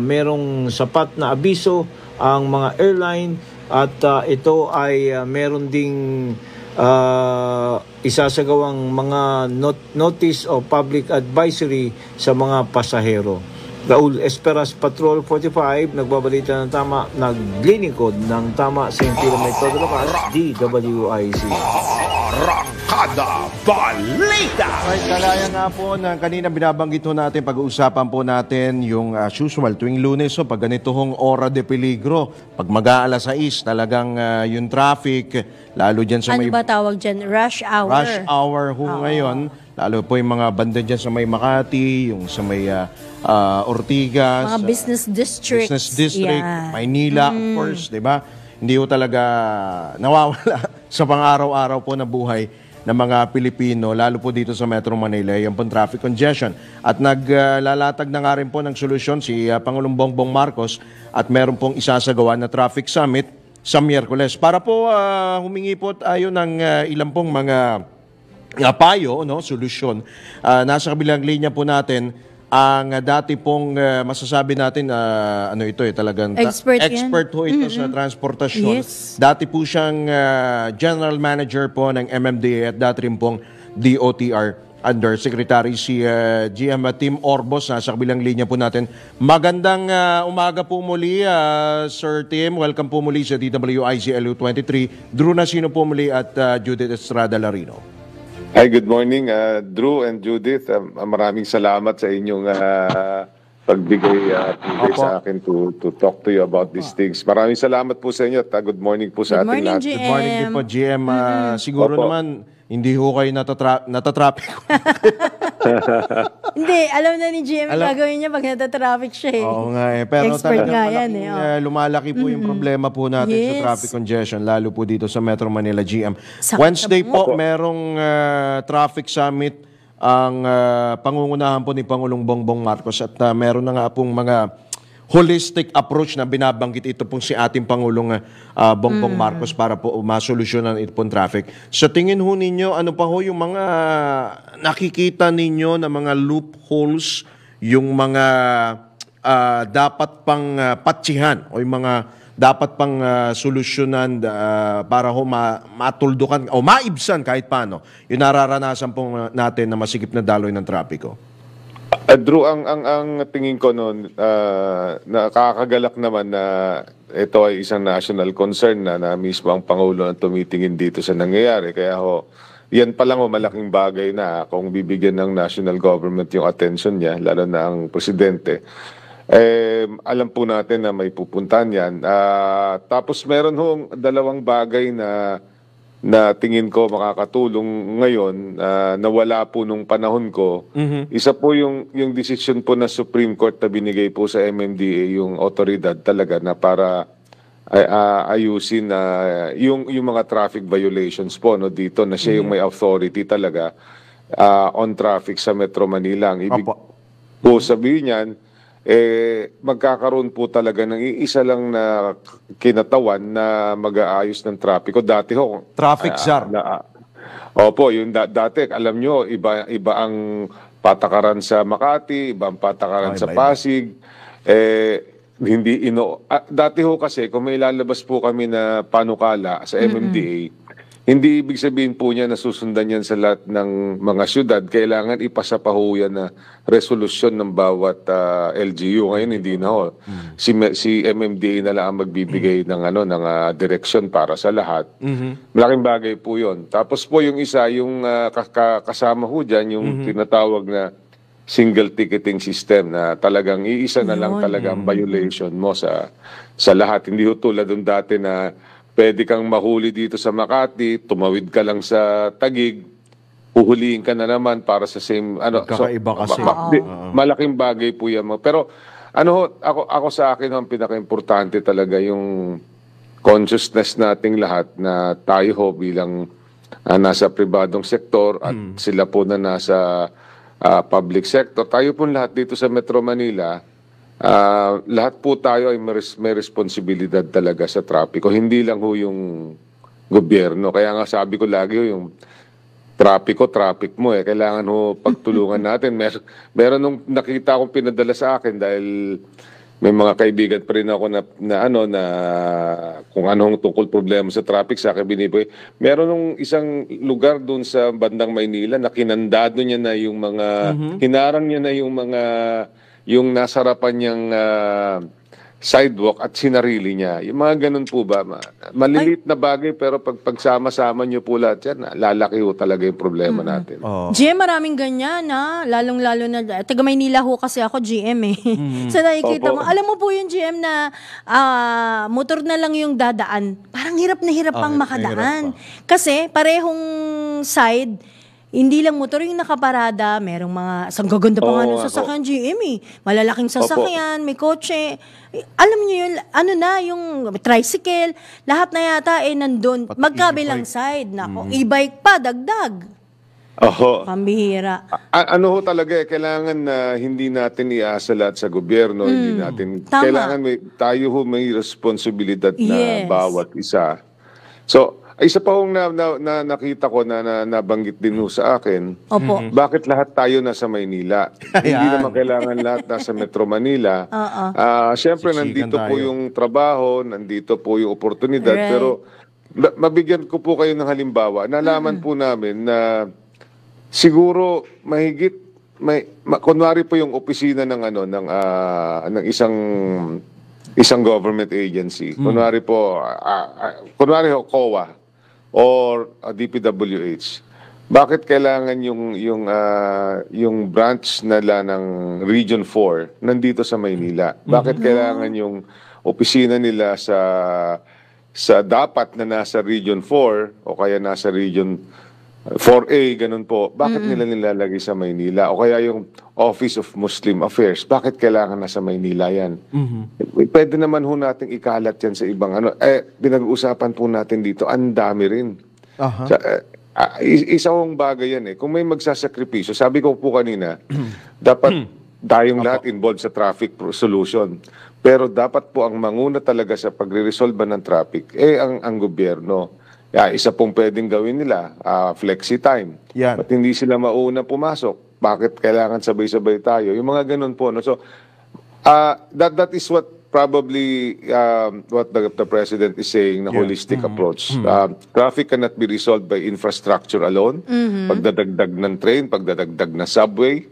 Speaker 8: merong sapat na abiso ang mga airline at uh, ito ay uh, meron ding uh, isasagawang mga not- notice o public advisory sa mga pasahero. Raul Esperas Patrol 45 nagbabalita ng tama naglilingkod ng tama sa Kilometro de Locas DWIC.
Speaker 1: Arangkada Balita!
Speaker 2: Right, kalaya nga po na kanina binabanggit natin, pag-uusapan po natin yung uh, usual tuwing lunes, so pag ganito hong ora de peligro, pag mag-aala sa is, talagang uh, yung traffic, lalo dyan sa
Speaker 3: Ano
Speaker 2: may
Speaker 3: ba tawag dyan? Rush hour.
Speaker 2: rush hour ho ngayon, lalo po yung mga banda dyan sa may Makati, yung sa may uh, uh, Ortigas,
Speaker 3: Mga
Speaker 2: uh,
Speaker 3: business districts.
Speaker 2: business district,
Speaker 3: Yan.
Speaker 2: Maynila, of course, di ba? Hindi ho talaga nawawala (laughs) sa pang-araw-araw po na buhay ng mga Pilipino, lalo po dito sa Metro Manila, yung pong traffic congestion. At naglalatag na nga rin po ng solusyon si uh, Pangulong Bongbong Marcos at meron pong isasagawa na traffic summit sa Miyerkules. Para po uh, humingi po tayo ng uh, ilang pong mga uh, payo, no, solusyon. Uh, nasa kabilang linya po natin ang uh, dati pong uh, masasabi natin uh, ano ito eh talagang ta-
Speaker 3: Expert yan.
Speaker 2: expert ho ito sa transportasyon.
Speaker 3: Yes.
Speaker 2: Dati po siyang uh, general manager po ng MMDA at dati rin pong DOTR under Secretary si uh, GM Tim Orbos nasa kabilang linya po natin. Magandang uh, umaga po muli uh, Sir Tim. Welcome po muli sa DWIC LU23. Drew Nasino po muli at uh, Judith Estrada Larino.
Speaker 9: Hi, good morning, uh, Drew and Judith. Um, maraming salamat sa inyong uh, pagbigay at uh,
Speaker 2: Opo.
Speaker 9: sa akin to to talk to you about these things. Maraming salamat po sa inyo at uh, good morning po sa
Speaker 3: Good
Speaker 9: ating
Speaker 3: morning,
Speaker 9: lahat.
Speaker 3: GM.
Speaker 2: Good morning din po, GM. Ah, siguro
Speaker 9: Opo.
Speaker 2: naman, hindi ho kayo natatra- natatraffic. (laughs)
Speaker 3: Hindi, alam na ni GM yung
Speaker 2: Alam-
Speaker 3: gagawin niya pag natatraffic siya eh.
Speaker 2: Oo nga eh. Pero
Speaker 3: Expert nga yan eh, oh.
Speaker 2: uh, lumalaki po yung problema po natin sa
Speaker 3: Yes.
Speaker 2: traffic congestion, lalo po dito sa Metro Manila GM.
Speaker 3: Sakit
Speaker 2: Wednesday
Speaker 3: na
Speaker 2: po, merong uh, traffic summit ang uh, pangungunahan po ni Pangulong Bongbong Marcos at uh, meron na nga pong mga holistic approach na binabanggit ito pong si ating Pangulong uh, Bongbong Marcos para po masolusyonan ito pong traffic. Sa tingin ho ninyo, ano pa ho yung mga nakikita ninyo na mga loopholes, yung mga ah, dapat pang ah, patsihan o yung mga dapat pang ah, solusyonan ah, para ho ma- matuldukan o maibsan kahit paano yung nararanasan pong natin na masikip na daloy ng trapiko.
Speaker 9: Uh, Drew, ang, ang, ang tingin ko noon, uh, nakakagalak naman na ito ay isang national concern na, na mismo ang Pangulo ang tumitingin dito sa nangyayari. Kaya ho, yan pa lang ho, malaking bagay na kung bibigyan ng national government yung attention niya, lalo na ang presidente. Eh, alam po natin na may pupuntahan yan. Ah, tapos meron hong dalawang bagay na na tingin ko makakatulong ngayon ah, na wala po nung panahon ko. Isa po yung yung decision po na Supreme Court na binigay po sa MMDA yung otoridad talaga na para ay, ah, ayusin na yung yung mga traffic violations po no dito na siya yung may authority talaga ah, on traffic sa Metro Manila. Ang ibig
Speaker 2: Opo.
Speaker 9: po sabihin niyan, eh, magkakaroon po talaga ng iisa lang na kinatawan na mag-aayos ng trapiko. Dati ho,
Speaker 2: Traffic
Speaker 9: ah,
Speaker 2: czar.
Speaker 9: na- opo, yung da- dati, alam nyo, iba, iba ang patakaran sa Makati, iba ang patakaran
Speaker 2: Oh,
Speaker 9: sa. Pasig. Eh, hindi ino... ah, dati ho kasi, kung may lalabas po kami na panukala sa MMDA, hindi ibig sabihin po niya na susundan yan sa lahat ng mga syudad. Kailangan ipasa pa ho yan na resolusyon ng bawat ah, LGU. Ngayon hindi na ho. Si, me- si MMDA na lang ang magbibigay ng ano ng ah, direksyon para sa lahat. Malaking bagay po 'yon. Tapos po yung isa, yung ka- kasama ho dyan, yung tinatawag na single ticketing system na talagang iisa na lang talaga ang violation mo sa sa lahat. Hindi ho tulad ng dati na pwede kang mahuli dito sa Makati, tumawid ka lang sa Tagig, uhulihin ka na naman para sa same ano
Speaker 2: Magkakaiba kasi.
Speaker 9: ma- ma- di- malaking bagay po yan. Pero ano ako ako sa akin ang pinaka-importante talaga yung consciousness nating lahat na tayo ho bilang ah, nasa pribadong sektor at sila po na nasa ah, public sector. Tayo po lahat dito sa Metro Manila, ah, lahat po tayo ay may, may responsibilidad talaga sa trapiko. Hindi lang ho yung gobyerno. Kaya nga sabi ko lagi ho, yung trapiko, traffic mo eh. Kailangan ho pagtulungan (laughs) natin. Mer meron nung nakita akong pinadala sa akin dahil may mga kaibigan pa rin ako na, na ano na kung anong tungkol problema sa traffic sa akin binibigay. Meron nung isang lugar doon sa bandang Maynila na kinandado niya na yung mga hinarang niya na yung mga yung nasa harapan niyang ah, sidewalk at sinarili niya. Yung mga ganun po ba? Ma- Maliliit na bagay pero pag pagsama-sama niyo po lahat yan, lalaki ho talaga yung problema natin.
Speaker 2: Oh.
Speaker 3: GM, maraming ganyan, ha? Lalong-lalo na, taga Maynila ho kasi ako, GM eh. (laughs) so nakikita mo,
Speaker 9: Opo.
Speaker 3: alam mo po yung GM na ah, motor na lang yung dadaan. Parang hirap na hirap
Speaker 2: Ah,
Speaker 3: pang
Speaker 2: hirap
Speaker 3: makadaan. Kasi parehong side, hindi lang motor yung nakaparada, merong mga, sang gaganda pa nga
Speaker 9: Oo,
Speaker 3: ng
Speaker 9: ako.
Speaker 3: sasakyan, GM eh. Malalaking sasakyan, may kotse. Alam niyo yun, ano na, yung tricycle, lahat na yata eh nandun.
Speaker 2: Pati
Speaker 3: Magkabilang side. Nako, e-bike pa, dagdag.
Speaker 9: Oho.
Speaker 3: Pambihira.
Speaker 9: A- ano ho talaga eh, kailangan na hindi natin iasa lahat sa gobyerno, hindi natin,
Speaker 3: Hmm. Tama.
Speaker 9: kailangan may, tayo ho may responsibilidad na
Speaker 3: Yes.
Speaker 9: bawat isa. So, isa pa hong na, na, na, nakita ko na, na nabanggit din ho sa akin,
Speaker 3: Opo.
Speaker 9: bakit lahat tayo nasa Maynila? (laughs) Hindi naman kailangan lahat nasa Metro Manila. (laughs)
Speaker 3: Oo.
Speaker 9: Ah, Siyempre,
Speaker 2: Siksikan
Speaker 9: nandito po
Speaker 2: tayo.
Speaker 9: yung trabaho, nandito po yung oportunidad,
Speaker 3: Right.
Speaker 9: pero ma- mabigyan ko po kayo ng halimbawa. Nalaman po namin na siguro mahigit may ma, kunwari po yung opisina ng ano ng ah, ng isang isang government agency. Kunwari po ah, ah, kunwari ho COA or ah, DPWH. bakit kailangan yung yung ah, yung branch nila ng Region 4 nandito sa Maynila? Bakit kailangan yung opisina nila sa sa dapat na nasa Region 4 o kaya nasa Region 4A ganun po. Bakit nila nilalagay sa Maynila? O kaya yung Office of Muslim Affairs, bakit kailangan nasa Maynila yan? Eh, Pwede naman ho nating ikalat yan sa ibang ano. Eh, pinag-uusapan po natin dito, ang dami rin.
Speaker 2: Aha.
Speaker 9: Sa, eh, ah, is- isa kong bagay yan eh. Kung may magsasakripisyo, sabi ko po kanina, (clears throat) dapat tayong lahat involved sa traffic pro- solution. Pero dapat po ang manguna talaga sa pagre-resolve ng traffic, eh ang, ang gobyerno. Yeah, isa pong pwedeng gawin nila, ah, flexi time.
Speaker 2: Yan.
Speaker 9: Ba't hindi sila mauna pumasok? Bakit kailangan sabay-sabay tayo? Yung mga ganun po. No? So, Uh, that that is what probably um, what the, the president is saying na holistic approach. Um, traffic cannot be resolved by infrastructure alone. Pagdadagdag ng train, pagdadagdag ng subway.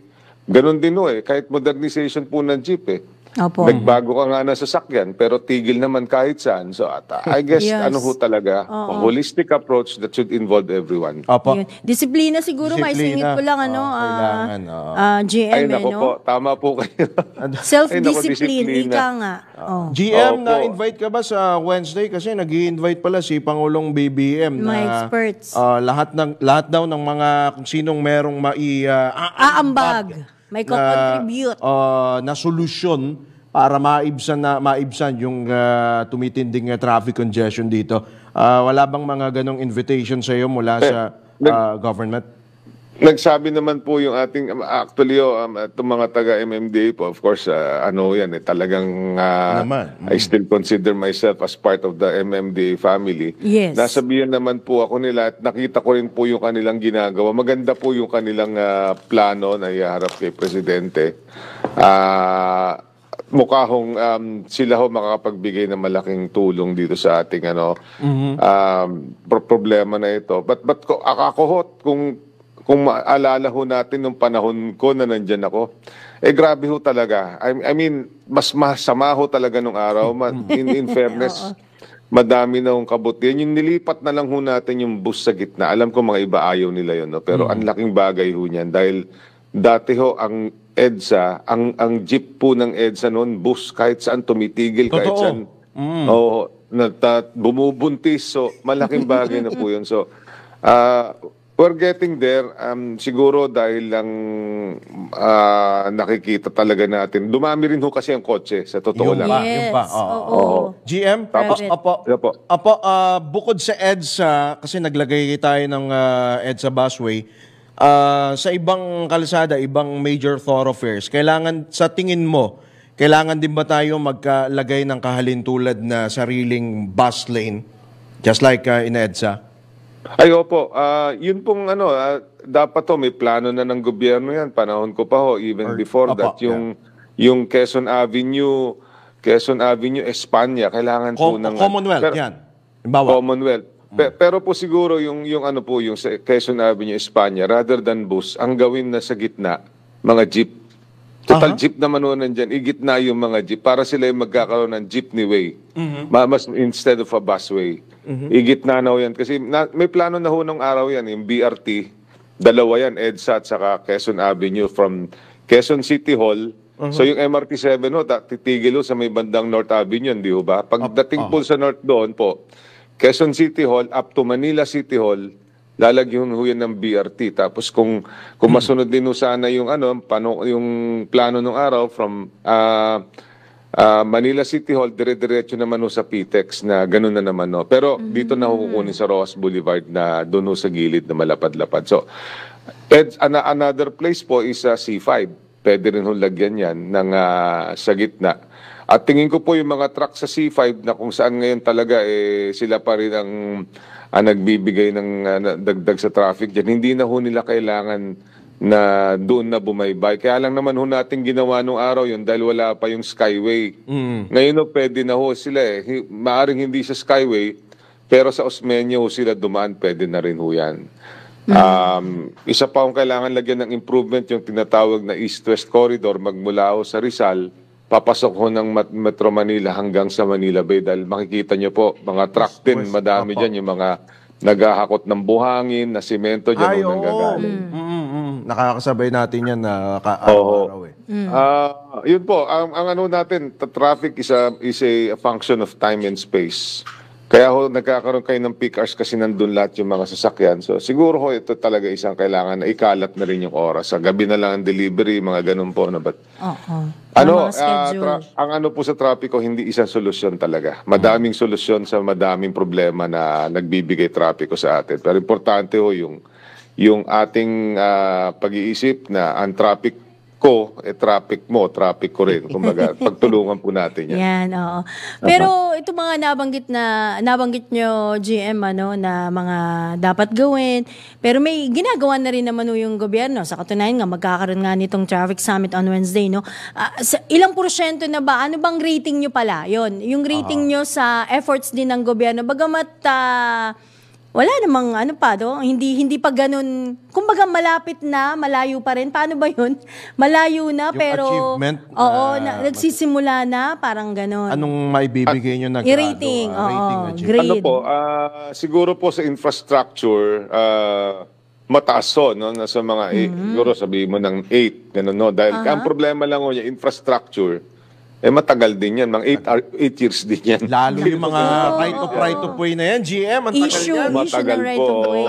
Speaker 9: Ganon din ho eh. Kahit modernization po ng jeep eh.
Speaker 3: Opo.
Speaker 9: Nagbago ka nga ng sasakyan, pero tigil naman kahit saan. So, at, uh, I guess,
Speaker 3: Yes.
Speaker 9: ano ho talaga, a holistic approach that should involve everyone.
Speaker 2: Opo.
Speaker 3: Yun. Disiplina siguro,
Speaker 2: Disiplina.
Speaker 3: maisingit ko lang, ano,
Speaker 2: Oo,
Speaker 3: ah,
Speaker 2: kailangan, oo.
Speaker 3: ah, GM,
Speaker 9: Ay,
Speaker 3: eh,
Speaker 9: nako
Speaker 3: no?
Speaker 9: po, tama po kayo. (laughs)
Speaker 3: Self-discipline,
Speaker 9: Ay,
Speaker 3: ika nga. Oh.
Speaker 2: GM,
Speaker 9: Opo.
Speaker 2: na-invite ka ba sa Wednesday? Kasi nag invite pala si Pangulong BBM
Speaker 3: Mga
Speaker 2: na
Speaker 3: experts.
Speaker 2: ah, lahat ng lahat daw ng mga kung sinong merong mai ah,
Speaker 3: Aambag. May
Speaker 2: na,
Speaker 3: ko-contribute.
Speaker 2: ah, na solusyon para maibsan na maibsan yung ah, tumitinding ah, traffic congestion dito. Ah, wala bang mga ganong invitation sa iyo mula sa ah, government?
Speaker 9: Nagsabi naman po yung ating, um, actually, oh, um, itong mga taga-MMDA po, of course, uh, ano yan, eh, talagang uh,
Speaker 2: Naman.
Speaker 9: I still consider myself as part of the MMDA family.
Speaker 3: Yes.
Speaker 9: Nasabihan naman po ako nila at nakita ko rin po yung kanilang ginagawa. Maganda po yung kanilang ah, plano na iharap kay Presidente. Ah mukha hong um, sila ho makakapagbigay ng malaking tulong dito sa ating ano um, pro- problema na ito. But but ko ako ho kung kung maalala ho natin nung panahon ko na nandyan ako, eh grabe ho talaga. I, I mean, mas masama ho talaga nung araw. (laughs) In, in fairness, madami na hong kabutihan. Yung nilipat na lang ho natin yung bus sa gitna. Alam ko mga iba ayaw nila yun, no? pero ang laking bagay ho niyan. Dahil dati ho, ang EDSA, ang, ang jeep po ng EDSA noon, bus, kahit saan tumitigil, kahit
Speaker 2: Totoo.
Speaker 9: saan Oo, nagta, bumubuntis. So, malaking bagay na po yun. So, ah, we're getting there. Um, siguro dahil lang ah, nakikita talaga natin. Dumami rin ho kasi ang kotse, sa totoo
Speaker 2: Yun
Speaker 9: lang.
Speaker 2: ba?
Speaker 3: Yes.
Speaker 2: Yun ba? Oo.
Speaker 3: Oo.
Speaker 2: GM,
Speaker 3: Private.
Speaker 2: apo,
Speaker 9: Yeah po.
Speaker 2: apo, ah, bukod sa EDSA, kasi naglagay tayo ng ah, EDSA busway, ah, sa ibang kalsada, ibang major thoroughfares, kailangan, sa tingin mo, kailangan din ba tayo magkalagay ng kahalintulad na sariling bus lane, just like ah, in EDSA?
Speaker 9: Ay, opo. Ah, yun pong ano, ah, dapat to may plano na ng gobyerno yan. Panahon ko pa ho, even
Speaker 2: Or-
Speaker 9: before
Speaker 2: opo,
Speaker 9: that. Yung, yung Quezon Avenue, Quezon Avenue, Espanya, kailangan po
Speaker 2: Com-
Speaker 9: ng...
Speaker 2: Commonwealth,
Speaker 9: Pero-
Speaker 2: yan. Halimbawa.
Speaker 9: Commonwealth. Pe- pero po siguro yung yung ano po yung Quezon Avenue Espanya rather than bus ang gawin na sa gitna mga jeep. Total jeep naman ho nandyan, igitna yung mga jeep. Para sila yung magkakaroon ng jeepney way. Ma- Mas instead of a busway. Igitna na ho yan. Kasi na, may plano na ho nung araw yan. Yung BRT. Dalawa yan, EDSA at saka Quezon Avenue from Quezon City Hall. So yung MRT 7 ho, titigil ho sa may bandang North Avenue, di ho ba? Pagdating po sa North doon po, Quezon City Hall up to Manila City Hall, lalagyan ho yan ng BRT. Tapos kung kung masunod din ho sana yung ano, pano, yung plano ng araw from ah, ah, Manila City Hall, dire-diretso naman ho sa PTEX na ganun na naman. No? Pero dito na ho kukunin sa Rojas Boulevard na doon ho sa gilid na malapad-lapad. So, Ed, ana- another place po is sa C5. Pwede rin ho lagyan yan ng, ah, sa gitna. At tingin ko po yung mga truck sa C5 na kung saan ngayon talaga eh, sila pa rin ang, ang nagbibigay ng na- dagdag sa traffic dyan. Hindi na ho nila kailangan na doon na bumaybay. Kaya lang naman ho natin ginawa nung araw yun dahil wala pa yung Skyway. Ngayon ho pwede na ho sila eh. Maaring hindi sa Skyway, pero sa Osmeña ho sila dumaan, pwede na rin ho yan. Um, isa pa akong kailangan lagyan ng improvement yung tinatawag na East-West Corridor magmula ho sa Rizal, papasok ho ng Metro Manila hanggang sa Manila Bay dahil makikita nyo po, mga truck din, madami dyan yung mga naghahakot ng buhangin, na simento dyan
Speaker 2: Ay, oo.
Speaker 9: nanggagaling.
Speaker 2: Mm, mm, mm. Nakakasabay natin yan na ka-
Speaker 9: Oo.
Speaker 2: araw-araw eh.
Speaker 9: Ah, yun po, ang, ang ano natin, traffic is a, is a function of time and space. Kaya ho, nagkakaroon kayo ng peak hours kasi nandun lahat yung mga sasakyan. So, siguro ho, ito talaga isang kailangan na ikalat na rin yung oras. Sa gabi na lang ang delivery, mga ganun po. Na, but,
Speaker 3: Oo.
Speaker 9: ano,
Speaker 3: mga
Speaker 9: ah,
Speaker 3: schedule.
Speaker 9: tra- ang ano po sa trapiko, hindi isang solusyon talaga. Madaming solusyon sa madaming problema na nagbibigay trapiko sa atin. Pero importante ho yung, yung ating ah, pag-iisip na ang traffic ko, eh traffic mo, traffic ko rin. Kumbaga, (laughs) pagtulungan po natin yan.
Speaker 3: Yan, oo. Pero ito mga nabanggit na nabanggit nyo GM ano na mga dapat gawin. Pero may ginagawa na rin naman ho yung gobyerno. Sa katunayan nga magkakaroon nga nitong traffic summit on Wednesday, no. Ah, sa ilang porsyento na ba? Ano bang rating nyo pala? Yon, yung rating nyo sa efforts din ng gobyerno. Bagamat ah, wala namang ano pa do, hindi hindi pa ganun. Kumbaga malapit na, malayo pa rin. Paano ba 'yun? (laughs) Malayo na
Speaker 2: Yung
Speaker 3: pero
Speaker 2: achievement
Speaker 3: Oo,
Speaker 2: na-
Speaker 3: na, nagsisimula na, parang ganun.
Speaker 2: Anong may bibigay nyo na
Speaker 3: Yung
Speaker 2: grado?
Speaker 3: rating,
Speaker 2: ah,
Speaker 3: oo,
Speaker 2: rating na, Jim?
Speaker 3: grade.
Speaker 9: Ano po, ah, siguro po sa infrastructure, ah, mataas so, no? Nasa mga, eight, siguro sabihin mo ng 8, ganun, no? Dahil ang problema lang niya, infrastructure, eh matagal din yan, mga 8 years din yan.
Speaker 2: Lalo yung mga right of right of way na yan, GM, ang tagal
Speaker 3: Issue.
Speaker 2: yan.
Speaker 9: Matagal
Speaker 3: ng right
Speaker 9: po.
Speaker 3: of way.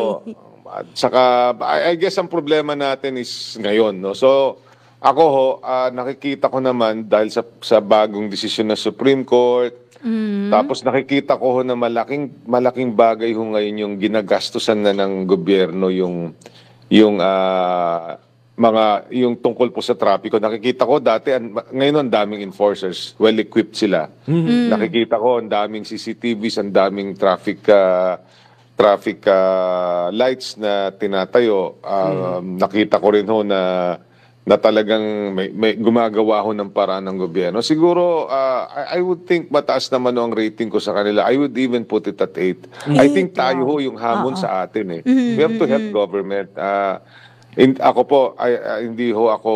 Speaker 9: At saka, I, I guess ang problema natin is ngayon, no? So, ako ho, ah, nakikita ko naman dahil sa, sa bagong desisyon ng Supreme Court, tapos nakikita ko ho na malaking malaking bagay ho ngayon yung ginagastusan na ng gobyerno yung yung ah, mga yung tungkol po sa trapiko. Nakikita ko dati an, ngayon ang daming enforcers, well equipped sila. Nakikita ko ang daming CCTVs, ang daming traffic ah, traffic ah, lights na tinatayo. Um, Nakita ko rin ho na na talagang may, may gumagawa ho ng paraan ng gobyerno. Siguro, ah, I, I would think mataas naman ang rating ko sa kanila. I would even put it at 8. I think tayo ho yung hamon sa atin eh. We have to help government. Ah, in, ako po, I, I- hindi ho ako,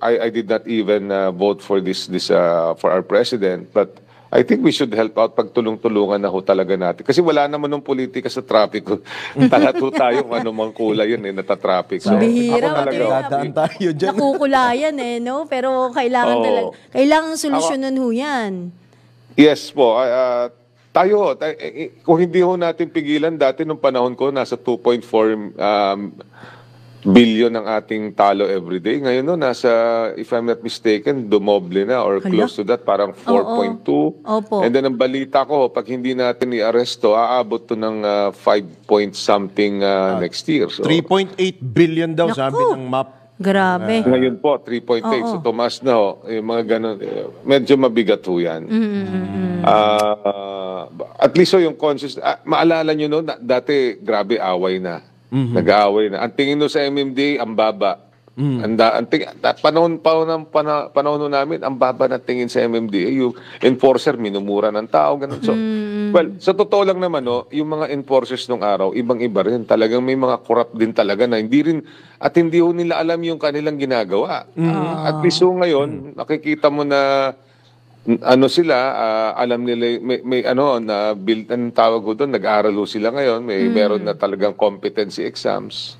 Speaker 9: I, I did not even ah, vote for this, this ah, for our president. But I think we should help out pagtulong-tulungan na ho talaga natin. Kasi wala naman ng politika sa traffic. (laughs) Lahat ho tayo, kung anumang kulay yun eh, natatraffic. So,
Speaker 3: Bihira,
Speaker 9: ako talaga.
Speaker 2: Dadaan tayo dyan.
Speaker 3: Nakukulayan eh, no? Pero kailangan
Speaker 9: Oo.
Speaker 3: talaga, kailangan solusyonan ho yan.
Speaker 9: Yes po. ah, ah, tayo, ho, tay- eh, eh, kung hindi ho natin pigilan, dati nung panahon ko, nasa 2.4 um, billion ang ating talo every day. Ngayon no, nasa, if I'm not mistaken, dumoble na or
Speaker 3: Hala.
Speaker 9: close to that, parang 4.2.
Speaker 3: Opo.
Speaker 9: And then ang balita ko, pag hindi natin i-aresto, aabot to ng ah, 5 point something ah, next year. So,
Speaker 2: 3.8 billion daw,
Speaker 3: Naku.
Speaker 2: sabi ng map.
Speaker 3: Grabe.
Speaker 9: Ngayon po, 3.8. So, tumaas na ho. Yung mga ganun. eh, Medyo mabigat ho yan. Ah, at least ho, yung conscious... ah, maalala nyo no, na, dati, grabe, away na. Nag-aaway na. Ang tingin no sa MMD, ang baba. Ang, da, ang ting, da- panahon, panahon, panahon, panahon ho namin, ang baba na tingin sa MMDA. Yung enforcer, minumura ng tao, ganun. So, well, sa totoo lang naman, no, yung mga enforcers nung araw, ibang-iba rin. Talagang may mga corrupt din talaga na hindi rin, at hindi ho nila alam yung kanilang ginagawa. Ah, at least ho ngayon, nakikita mo na ano sila, ah, alam nila, may, may ano, na build, anong tawag ko doon, nag-aaral ho sila ngayon, may meron na talagang competency exams.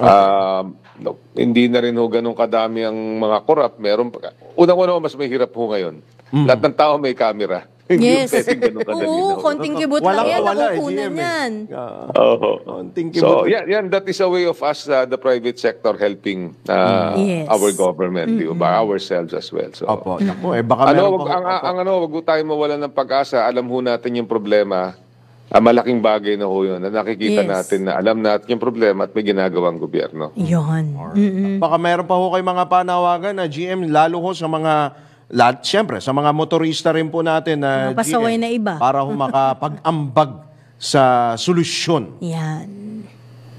Speaker 9: Ah, no, hindi na rin ho ganun kadami ang mga corrupt. Meron, pa- unang-una mas mahirap ho ngayon. Lahat ng tao may camera.
Speaker 3: Yes. Oo, konting kibot lang yan,
Speaker 2: wala eh,
Speaker 3: nakukunan
Speaker 2: GM eh.
Speaker 3: yan.
Speaker 2: Ah,
Speaker 9: Oo.
Speaker 2: konting
Speaker 9: So,
Speaker 2: kibot.
Speaker 9: yan, yan, that is a way of us, uh, the private sector, helping uh,
Speaker 3: Yes.
Speaker 9: our government, di ba? ourselves as well. So,
Speaker 2: Opo, naku, eh, baka
Speaker 9: ano,
Speaker 2: meron
Speaker 9: wag,
Speaker 2: pa-
Speaker 9: ang, ang ano, wag tayo mawalan ng pag-asa. Alam ho natin yung problema. Ah, malaking bagay na ho yun. Na nakikita
Speaker 3: Yes.
Speaker 9: natin na alam natin yung problema at may ginagawang gobyerno.
Speaker 3: Yun. Mm-mm.
Speaker 2: Baka meron pa ho kayo mga panawagan na GM, lalo ho sa mga, lahat, siyempre, sa mga motorista rin po natin na
Speaker 3: Mga pasaway
Speaker 2: GM,
Speaker 3: na iba.
Speaker 2: Para ho (laughs) makapag-ambag sa solusyon.
Speaker 3: Yan.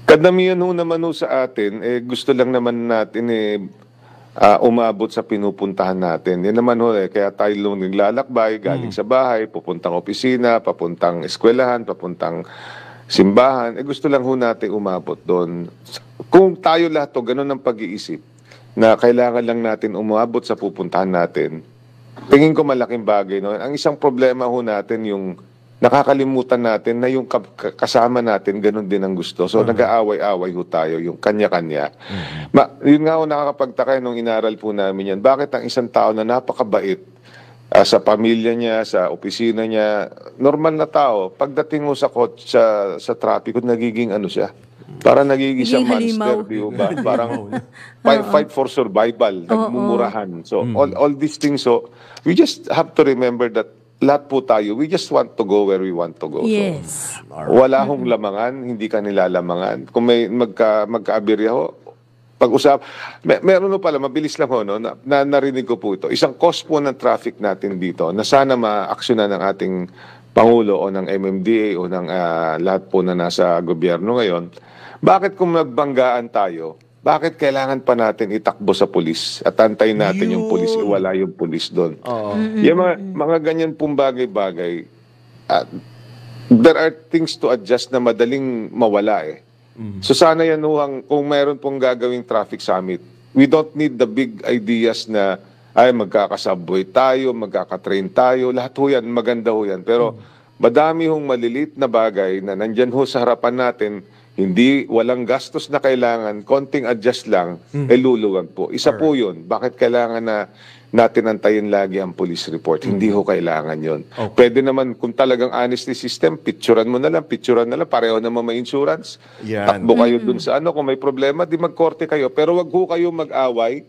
Speaker 9: Kadamihan ho naman ho sa atin, eh, gusto lang naman natin eh, ah, umabot sa pinupuntahan natin. Yan naman ho eh, kaya tayo lang naglalakbay, galing sa bahay, pupuntang opisina, papuntang eskwelahan, papuntang simbahan. Eh gusto lang ho natin umabot doon. Kung tayo lahat to, ganun ang pag-iisip, na kailangan lang natin umabot sa pupuntahan natin, tingin ko malaking bagay. No? Ang isang problema ho natin yung nakakalimutan natin na yung ka- ka- kasama natin ganun din ang gusto. So nag-aaway-away ho tayo, yung kanya-kanya. Ma, yun nga ho nakakapagtaka nung inaral po namin yan. Bakit ang isang tao na napakabait ah, sa pamilya niya, sa opisina niya, normal na tao, pagdating mo sa sa, sa traffic, nagiging ano siya, para nagiging monster, di ba? (laughs) Parang fight, fight for survival, nagmumurahan. So, all, all these things, so, we just have to remember that lahat po tayo, we just want to go where we want to go. So,
Speaker 3: Yes.
Speaker 9: wala hong lamangan, hindi ka nilalamangan. Kung may magka, magkaabirya ho, pag-usap, may, meron ho pala, mabilis lang ho, no, na, na, narinig ko po ito. Isang cause po ng traffic natin dito na sana ma-aksyonan ng ating Pangulo o ng MMDA o ng ah, lahat po na nasa gobyerno ngayon, bakit kung nagbanggaan tayo, bakit kailangan pa natin itakbo sa pulis at antayin natin yung pulis, iwala yung pulis doon? Yung mga, mga ganyan pong bagay-bagay, ah, there are things to adjust na madaling mawala eh. So sana yan huwang, kung mayroon pong gagawing traffic summit, we don't need the big ideas na ay magkakasubway tayo, magkakatrain tayo, lahat ho yan, maganda ho yan. Pero madami hong malilit na bagay na nandyan ho sa harapan natin, hindi, walang gastos na kailangan, konting adjust lang, eh luluwag po. Isa po yun. Bakit kailangan na natin antayin lagi ang police report? Hindi ho kailangan yon. Pwede naman, kung talagang honesty system, picturean mo na lang, picturean na lang, pareho naman may insurance.
Speaker 2: Yan.
Speaker 9: Takbo kayo dun sa ano, kung may problema, di magkorte kayo. Pero wag ho kayo mag-away,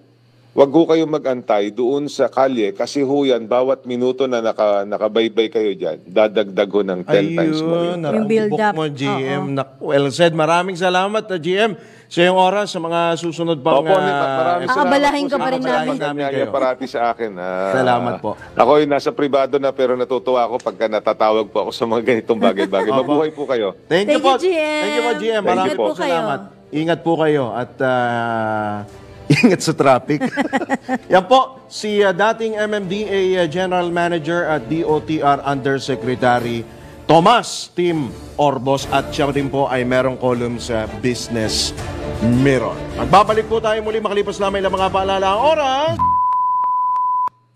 Speaker 9: wag ho kayo mag-antay doon sa kalye kasi ho yan, bawat minuto na naka, nakabaybay kayo dyan, dadagdag ho ng 10 times more.
Speaker 2: Ayun,
Speaker 3: up.
Speaker 2: mo, GM. Nak- well said. Maraming salamat, uh, GM, sa iyong oras sa mga susunod pang...
Speaker 9: Opo,
Speaker 2: ah,
Speaker 9: maraming
Speaker 2: episode.
Speaker 3: Aabalahin ka pa rin
Speaker 9: sa
Speaker 3: namin.
Speaker 2: kayo.
Speaker 9: parati sa akin. Ah,
Speaker 2: Salamat po.
Speaker 9: Ako yung nasa privado na pero natutuwa ako pagka natatawag po ako sa mga ganitong bagay-bagay. (laughs) Mabuhay po kayo.
Speaker 2: Thank,
Speaker 3: Thank
Speaker 2: you po.
Speaker 3: GM.
Speaker 2: Thank you po, GM.
Speaker 9: Thank
Speaker 2: Maraming
Speaker 9: po.
Speaker 2: Salamat. Ingat po kayo at ah, ingat sa traffic. (laughs) Yan po, si ah, dating MMDA ah, General Manager at DOTR Undersecretary Tomas Tim Orbos at siya rin po ay merong column sa Business Mirror. Magbabalik po tayo muli makalipas lamang ng mga paalala oras.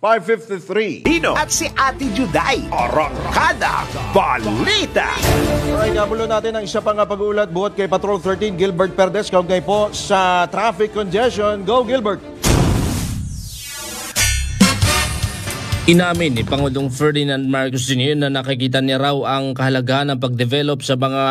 Speaker 2: 5.53.
Speaker 1: Dino at si Ate Juday. Arangkada Balita.
Speaker 2: Alright, kabulo natin ang isa pang nga pag-uulat buhat kay Patrol 13, Gilbert Perdes, kaugnay po sa traffic congestion. Go, Gilbert!
Speaker 5: Inamin ni Pangulong Ferdinand Marcos Jr. na nakikita niya raw ang kahalagahan ng pagdevelop sa mga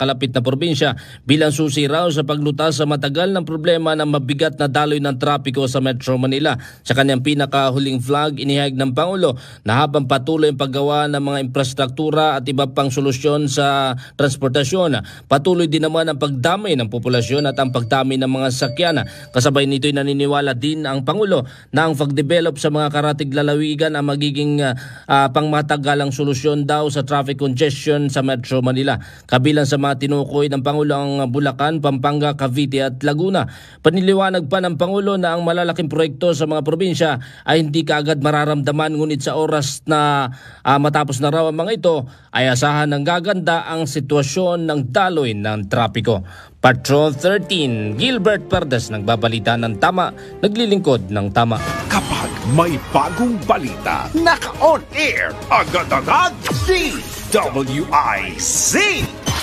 Speaker 5: kalapit na probinsya bilang susi raw sa paglutas sa matagal ng problema ng mabigat na daloy ng trapiko sa Metro Manila. Sa kanyang pinakahuling vlog, inihayag ng Pangulo na habang patuloy ang paggawa ng mga infrastruktura at iba pang solusyon sa transportasyon, patuloy din naman ang pagdamay ng populasyon at ang pagdami ng mga sakyan. Kasabay nito'y naniniwala din ang Pangulo na ang pagdevelop sa mga karatig lalawigan ang magiging ah, pangmatagalang solusyon daw sa traffic congestion sa Metro Manila. Kabilang sa mga tinukoy ng Pangulo ang Bulacan, Pampanga, Cavite at Laguna. Paniliwanag pa ng Pangulo na ang malalaking proyekto sa mga probinsya ay hindi kaagad mararamdaman ngunit sa oras na ah, matapos na raw ang mga ito ay asahan ng gaganda ang sitwasyon ng daloy ng trapiko. Patrol 13, Gilbert Perdes nagbabalita ng tama, naglilingkod ng tama.
Speaker 1: Kapag may bagong balita, naka-on air, agad-agad, DWIZ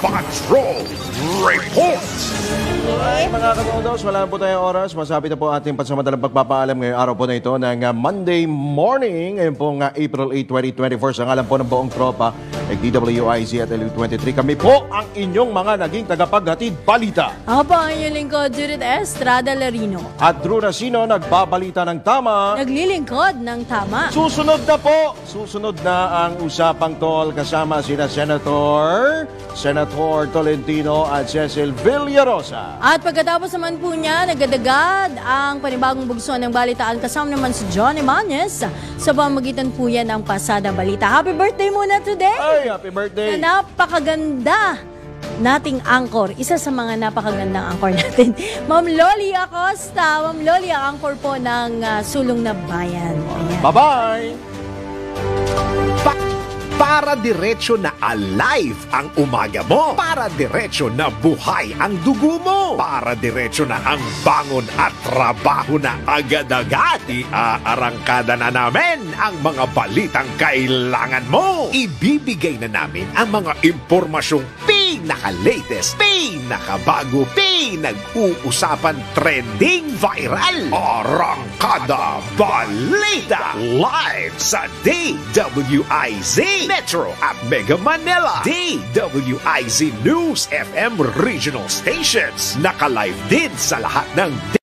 Speaker 1: Patrol Reports.
Speaker 2: Ay, mga katodos, wala na po tayong oras. Masapit na po ating pansamadalang pagpapaalam ngayong araw po na ito ng uh, Monday morning. Ngayon po nga April 8, 2024. Sa ngalan po ng buong tropa, ay DWIZ at LU23. Kami po ang inyong mga naging tagapaghatid balita.
Speaker 3: Ako po ang inyong lingkod, Judith Estrada Larino.
Speaker 2: At Drew Racino, nagbabalita ng tama.
Speaker 3: Naglilingkod ng tama.
Speaker 2: Susunod na po, susunod na ang usapang tol kasama sina Senator, Senator Tolentino at Cecil Villarosa.
Speaker 3: At pagkatapos naman po niya, nagadagad ang panibagong bugso ng balitaan kasama naman si John Imanez sa pamagitan po yan ng Pasada Balita. Happy birthday muna today!
Speaker 2: Ay, happy birthday!
Speaker 3: Na napakaganda nating anchor. Isa sa mga napakagandang anchor (laughs) natin. Ma'am Loli Acosta. Ma'am Loli, ang anchor po ng ah, Sulong na Bayan. Ayan.
Speaker 2: Bye-bye!
Speaker 1: Pa- Para diretsyo na alive ang umaga mo. Para diretsyo na buhay ang dugo mo. Para diretsyo na ang bangon at trabaho na agad-agad. Iaarangkada na namin ang mga balitang kailangan mo. Ibibigay na namin ang mga impormasyong pinaka-latest, pinakabago, pinag-uusapan, trending, viral. Arangkada Balita Live sa DWIZ Metro at Mega Manila. DWIZ News FM Regional Stations. Naka-live din sa lahat ng